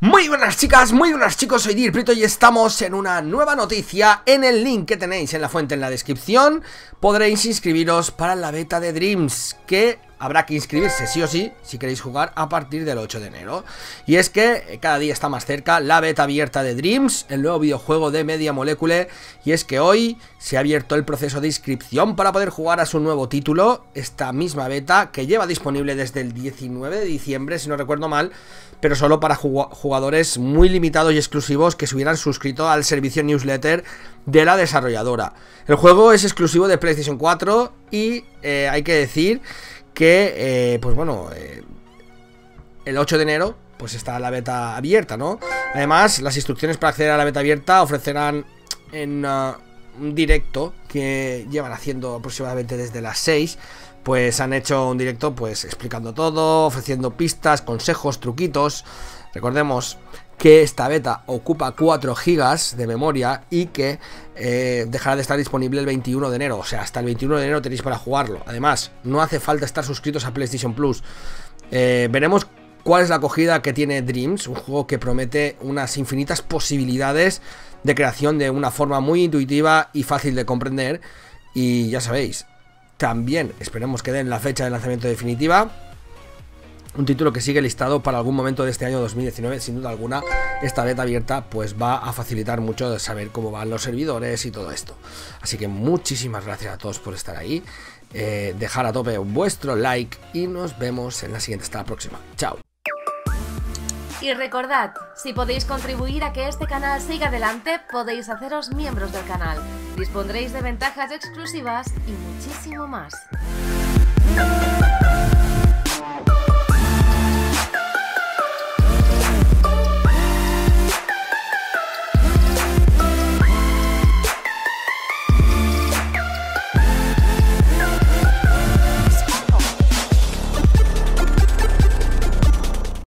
Muy buenas chicas, muy buenas chicos, soy Dirprito y estamos en una nueva noticia En el link que tenéis en la fuente en la descripción. Podréis inscribiros para la beta de Dreams Que habrá que inscribirse sí o sí si queréis jugar a partir del 8 de enero. Y es que cada día está más cerca la beta abierta de Dreams, el nuevo videojuego de Media Molecule, y es que hoy se ha abierto el proceso de inscripción para poder jugar a su nuevo título, esta misma beta que lleva disponible desde el 19 de diciembre, si no recuerdo mal, pero solo para jugadores muy limitados y exclusivos que se hubieran suscrito al servicio newsletter de la desarrolladora. El juego es exclusivo de PlayStation 4 y eh, hay que decir que, eh, pues bueno, eh, el 8 de enero, pues está la beta abierta, ¿no? Además, las instrucciones para acceder a la beta abierta ofrecerán en uh, un directo que llevan haciendo aproximadamente desde las 6 pues han hecho un directo pues explicando todo, ofreciendo pistas, consejos, truquitos. Recordemos que esta beta ocupa 4 GB de memoria y que eh, dejará de estar disponible el 21 de enero. O sea, hasta el 21 de enero tenéis para jugarlo. Además, no hace falta estar suscritos a PlayStation Plus. Eh, veremos cuál es la acogida que tiene Dreams, un juego que promete unas infinitas posibilidades de creación de una forma muy intuitiva y fácil de comprender. Y ya sabéis, también esperemos que den la fecha de lanzamiento definitiva un título que sigue listado para algún momento de este año 2019, sin duda alguna, esta beta abierta pues va a facilitar mucho saber cómo van los servidores y todo esto. Así que muchísimas gracias a todos por estar ahí, eh, dejar a tope vuestro like y nos vemos en la siguiente, hasta la próxima, chao. Y recordad, si podéis contribuir a que este canal siga adelante, podéis haceros miembros del canal. Dispondréis de ventajas exclusivas y muchísimo más.